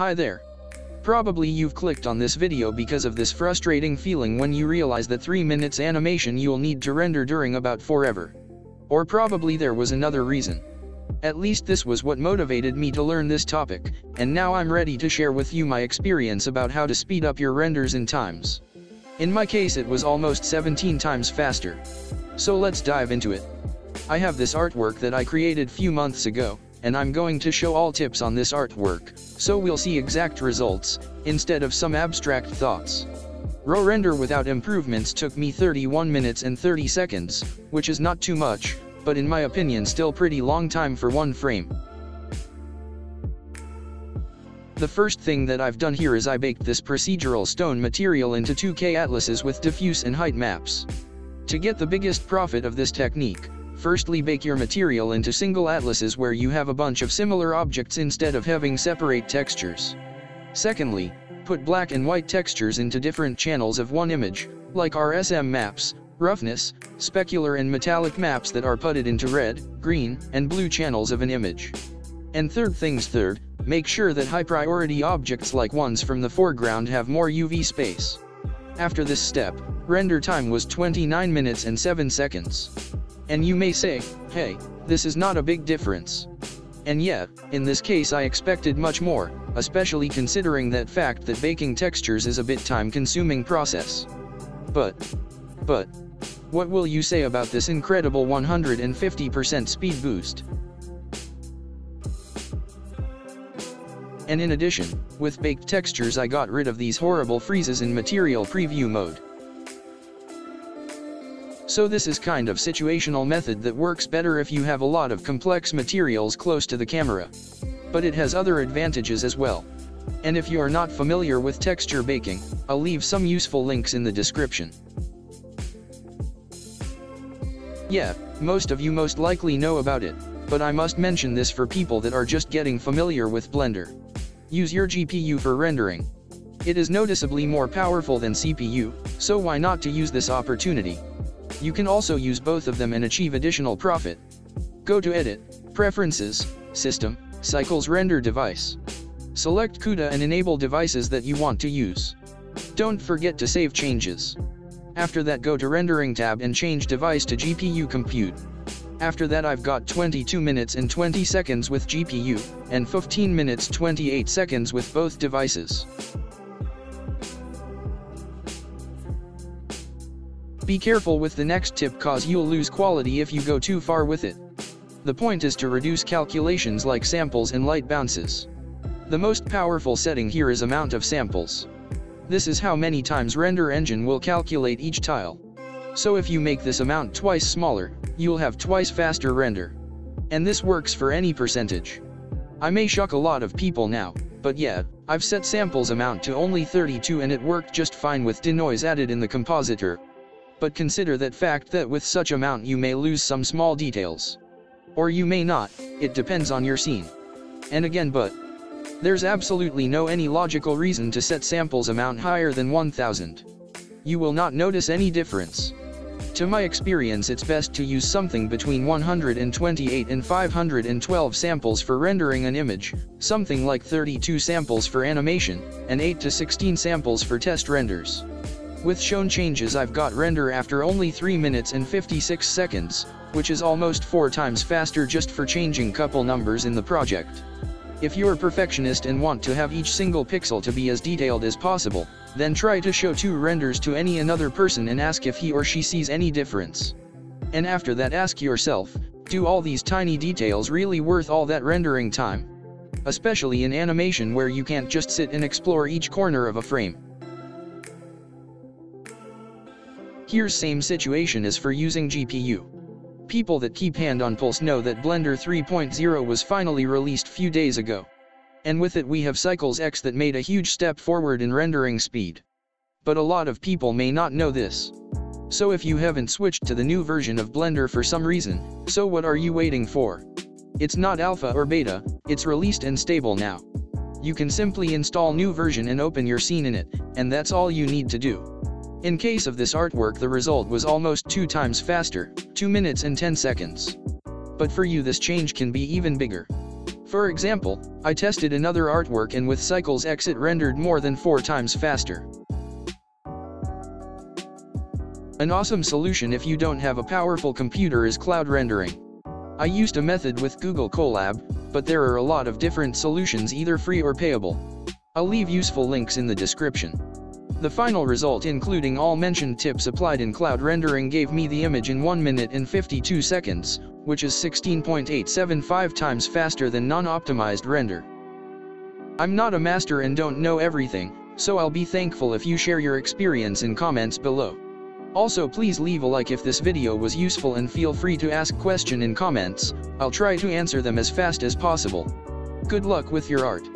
Hi there. Probably you've clicked on this video because of this frustrating feeling when you realize the 3 minutes animation you'll need to render during about forever. Or probably there was another reason. At least this was what motivated me to learn this topic, and now I'm ready to share with you my experience about how to speed up your renders in times. In my case it was almost 17 times faster. So let's dive into it. I have this artwork that I created few months ago, and I'm going to show all tips on this artwork, so we'll see exact results, instead of some abstract thoughts. Raw render without improvements took me 31 minutes and 30 seconds, which is not too much, but in my opinion still pretty long time for one frame. The first thing that I've done here is I baked this procedural stone material into 2K atlases with diffuse and height maps. To get the biggest profit of this technique, firstly bake your material into single atlases where you have a bunch of similar objects instead of having separate textures. Secondly, put black and white textures into different channels of one image, like RSM maps, roughness, specular and metallic maps that are putted into red, green, and blue channels of an image. And third things third, Make sure that high priority objects like ones from the foreground have more UV space. After this step, render time was 29 minutes and 7 seconds. And you may say, hey, this is not a big difference. And yet, in this case I expected much more, especially considering that fact that baking textures is a bit time consuming process. But, but, what will you say about this incredible 150% speed boost? And in addition, with baked textures I got rid of these horrible freezes in material preview mode. So this is kind of situational method that works better if you have a lot of complex materials close to the camera. But it has other advantages as well. And if you are not familiar with texture baking, I'll leave some useful links in the description. Yeah, most of you most likely know about it, but I must mention this for people that are just getting familiar with Blender. Use your GPU for rendering. It is noticeably more powerful than CPU, so why not to use this opportunity? You can also use both of them and achieve additional profit. Go to Edit, Preferences, System, Cycles Render Device. Select CUDA and enable devices that you want to use. Don't forget to save changes. After that go to Rendering tab and change device to GPU Compute. After that I've got 22 minutes and 20 seconds with GPU, and 15 minutes 28 seconds with both devices. Be careful with the next tip cause you'll lose quality if you go too far with it. The point is to reduce calculations like samples and light bounces. The most powerful setting here is amount of samples. This is how many times render engine will calculate each tile. So if you make this amount twice smaller, you'll have twice faster render. And this works for any percentage. I may shock a lot of people now, but yeah, I've set samples amount to only 32 and it worked just fine with denoise added in the compositor. But consider that fact that with such amount you may lose some small details. Or you may not, it depends on your scene. And again but, there's absolutely no any logical reason to set samples amount higher than 1000. You will not notice any difference. To my experience it's best to use something between 128 and 512 samples for rendering an image, something like 32 samples for animation, and 8 to 16 samples for test renders. With shown changes I've got render after only 3 minutes and 56 seconds, which is almost 4 times faster just for changing couple numbers in the project. If you're a perfectionist and want to have each single pixel to be as detailed as possible, then try to show two renders to any another person and ask if he or she sees any difference. And after that ask yourself, do all these tiny details really worth all that rendering time? Especially in animation where you can't just sit and explore each corner of a frame. Here's same situation as for using GPU. People that keep hand on pulse know that Blender 3.0 was finally released few days ago. And with it we have Cycles X that made a huge step forward in rendering speed. But a lot of people may not know this. So if you haven't switched to the new version of Blender for some reason, so what are you waiting for? It's not alpha or beta, it's released and stable now. You can simply install new version and open your scene in it, and that's all you need to do. In case of this artwork the result was almost 2 times faster, 2 minutes and 10 seconds. But for you this change can be even bigger. For example, I tested another artwork and with Cycles X it rendered more than 4 times faster. An awesome solution if you don't have a powerful computer is cloud rendering. I used a method with Google Colab, but there are a lot of different solutions either free or payable. I'll leave useful links in the description. The final result including all mentioned tips applied in cloud rendering gave me the image in 1 minute and 52 seconds, which is 16.875 times faster than non-optimized render. I'm not a master and don't know everything, so I'll be thankful if you share your experience in comments below. Also please leave a like if this video was useful and feel free to ask question in comments, I'll try to answer them as fast as possible. Good luck with your art.